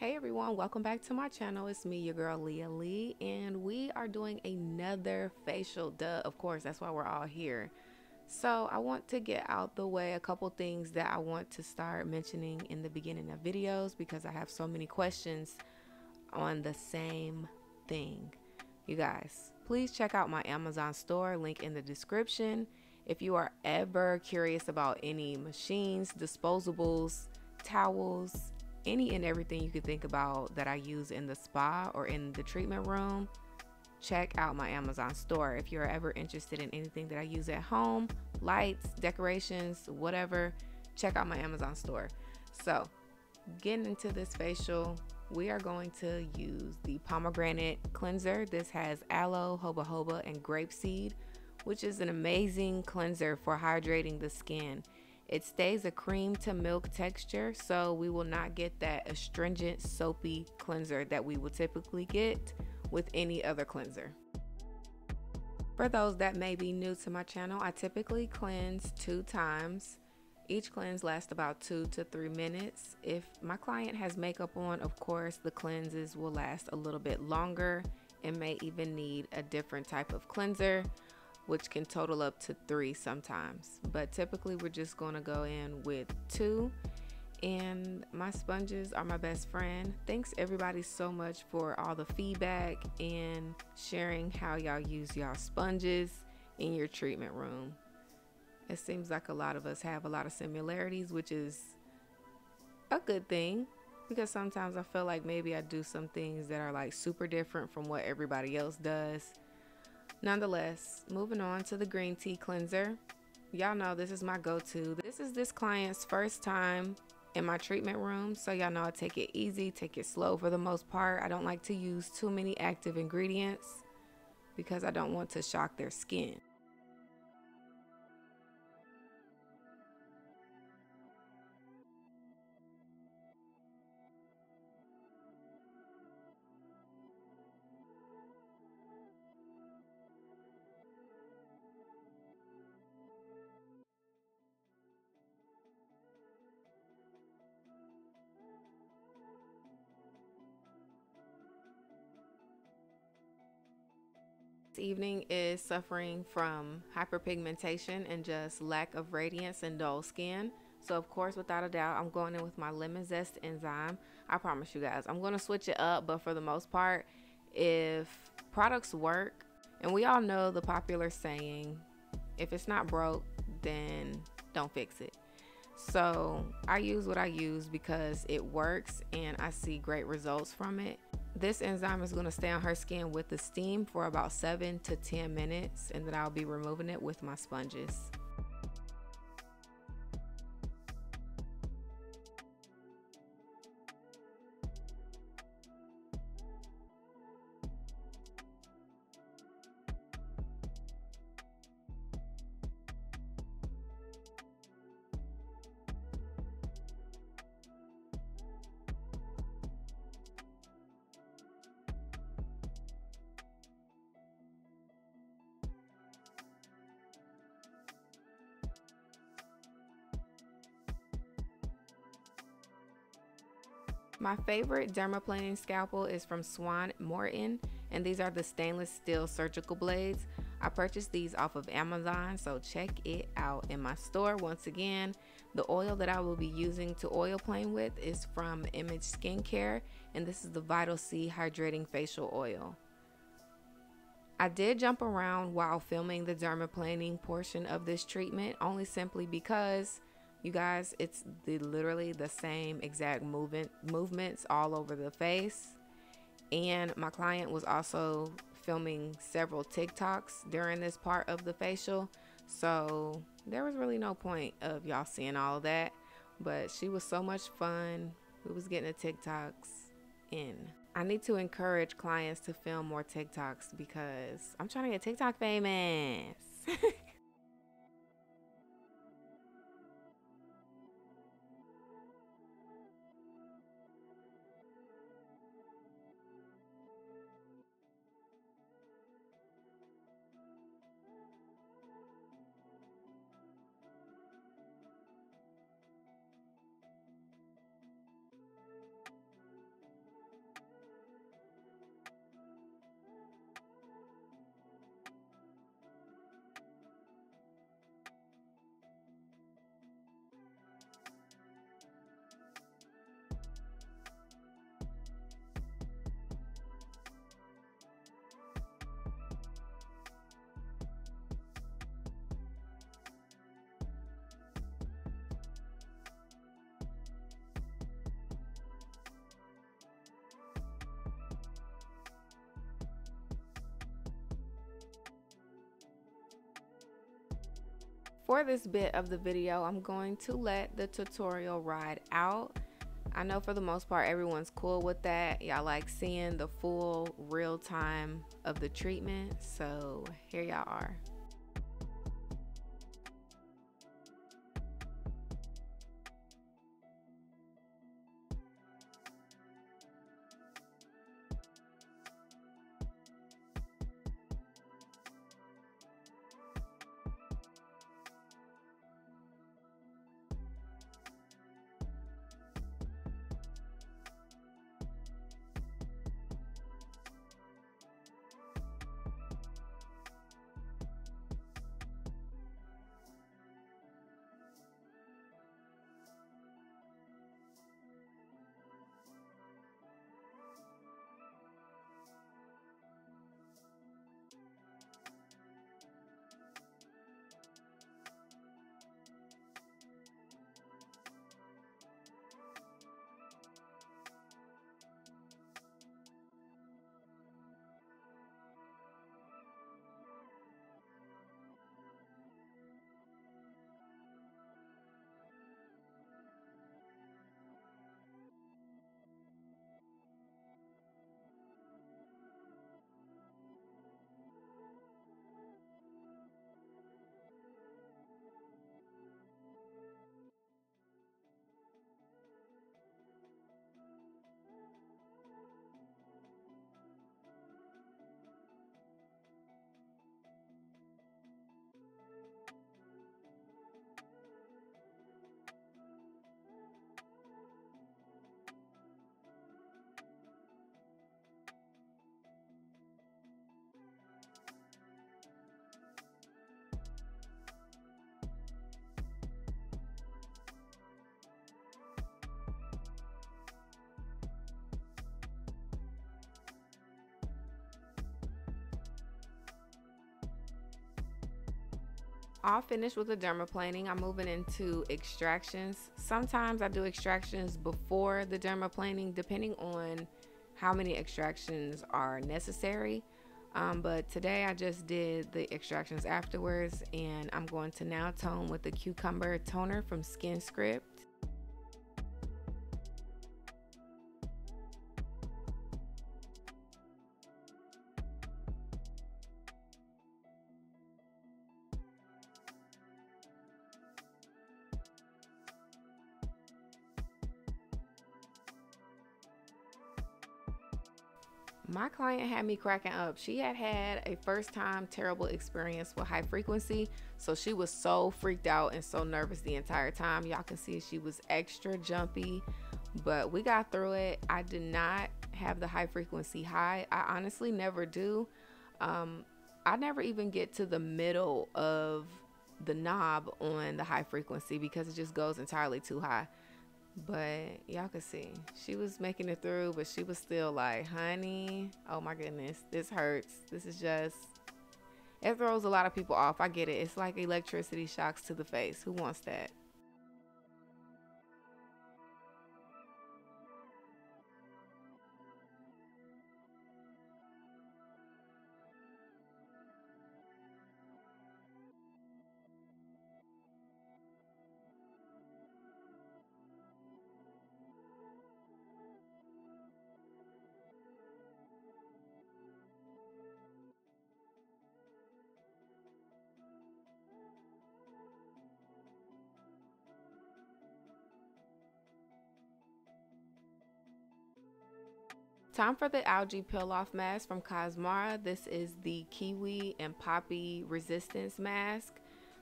Hey everyone, welcome back to my channel. It's me, your girl Lia Leigh, and we are doing another facial. Duh, of course, that's why we're all here. So I want to get out the way a couple things that I want to start mentioning in the beginning of videos because I have so many questions on the same thing. You guys, please check out my Amazon store, link in the description. If you are ever curious about any machines, disposables, towels, any and everything you could think about that I use in the spa or in the treatment room, check out my Amazon store. If you're ever interested in anything that I use at home, lights, decorations, whatever, check out my Amazon store. So, getting into this facial, we are going to use the pomegranate cleanser. This has aloe, jojoba hoba, and grapeseed, which is an amazing cleanser for hydrating the skin. It stays a cream to milk texture, so we will not get that astringent soapy cleanser that we will typically get with any other cleanser. For those that may be new to my channel, I typically cleanse two times. Each cleanse lasts about two to three minutes. If my client has makeup on, of course, the cleanses will last a little bit longer and may even need a different type of cleanser which can total up to three sometimes. But typically, we're just to go in with two. And my sponges are my best friend. Thanks everybody so much for all the feedback and sharing how y'all use y'all sponges in your treatment room. It seems like a lot of us have a lot of similarities, which is a good thing because sometimes I feel like maybe I do some things that are like super different from what everybody else does. Nonetheless, moving on to the green tea cleanser. Y'all know this is my go-to. This is this client's first time in my treatment room, so y'all know I take it easy, take it slow for the most part. I don't like to use too many active ingredients because I don't want to shock their skin. Evening is suffering from hyperpigmentation and just lack of radiance and dull skin. So of course, without a doubt, I'm going in with my lemon zest enzyme. I promise you guys, I'm going to switch it up, but for the most part, if products work, and we all know the popular saying, if it's not broke, then don't fix it. So I use what I use because it works and I see great results from it. This enzyme is going to stay on her skin with the steam for about 7 to 10 minutes and then I'll be removing it with my sponges. My favorite dermaplaning scalpel is from Swan Morton and these are the stainless steel surgical blades. I purchased these off of Amazon so check it out in my store. Once again, the oil that I will be using to oil plane with is from Image Skincare and this is the Vital C Hydrating Facial Oil. I did jump around while filming the dermaplaning portion of this treatment only simply because you guys, it's the literally the same exact movement movements all over the face. And my client was also filming several TikToks during this part of the facial. So there was really no point of y'all seeing all of that. But she was so much fun. We was getting the TikToks in. I need to encourage clients to film more TikToks because I'm trying to get TikTok famous. For this bit of the video, I'm going to let the tutorial ride out. I know for the most part everyone's cool with that. Y'all like seeing the full real time of the treatment. So here y'all are. All finished with the dermaplaning. I'm moving into extractions. Sometimes i do extractions before the dermaplaning depending on how many extractions are necessary. Um, but today i just did the extractions afterwards and i'm going to now tone with the cucumber toner from SkinScript client had me cracking up. She had had a first time terrible experience with high frequency. So she was so freaked out and so nervous the entire time. Y'all can see she was extra jumpy, but we got through it. I did not have the high frequency high. I honestly never do. Um, I never even get to the middle of the knob on the high frequency because it just goes entirely too high. But y'all can see she was making it through, but she was still like, honey, oh my goodness, this hurts. This is just, it throws a lot of people off. I get it. It's like electricity shocks to the face. Who wants that? Time for the algae peel off mask from Casmara. This is the kiwi and poppy resistance mask.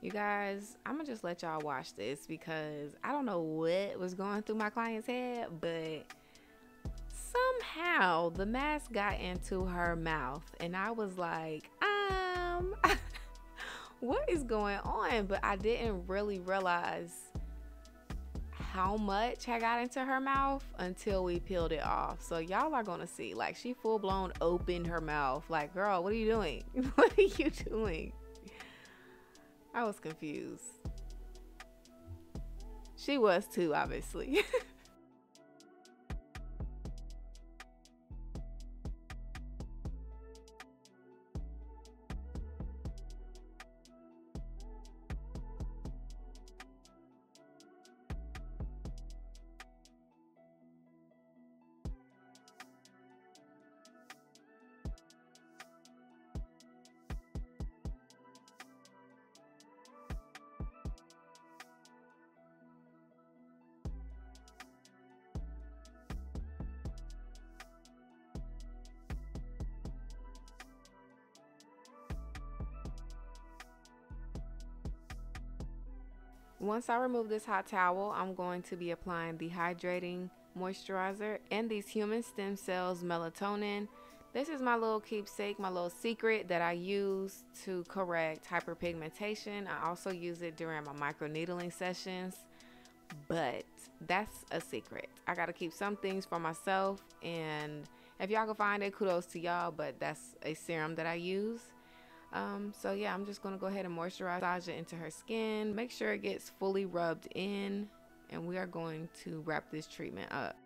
You guys, I'm gonna just let y'all watch this because I don't know what was going through my client's head, but somehow the mask got into her mouth and I was like, um, what is going on? But I didn't really realize how much had got into her mouth until we peeled it off. So y'all are gonna see. Like she full blown opened her mouth. Like, girl, what are you doing? what are you doing? I was confused. She was too, obviously. Once I remove this hot towel, I'm going to be applying the hydrating moisturizer and these human stem cells melatonin. This is my little keepsake, my little secret that I use to correct hyperpigmentation. I also use it during my microneedling sessions, but that's a secret. I got to keep some things for myself and if y'all can find it, kudos to y'all, but that's a serum that I use. Um, so yeah, I'm just going to go ahead and moisturize it into her skin. Make sure it gets fully rubbed in and we are going to wrap this treatment up.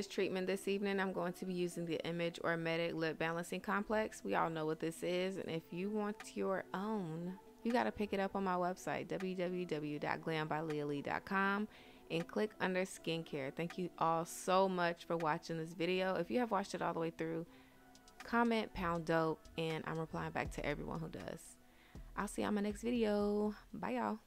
This treatment this evening, I'm going to be using the Image Ormedic Lip Balancing Complex. We all know what this is, and if you want your own, you got to pick it up on my website, www.glambylialeigh.com, and click under skincare. Thank you all so much for watching this video. If you have watched it all the way through, comment pound dope, and I'm replying back to everyone who does. I'll see you on my next video. Bye, y'all.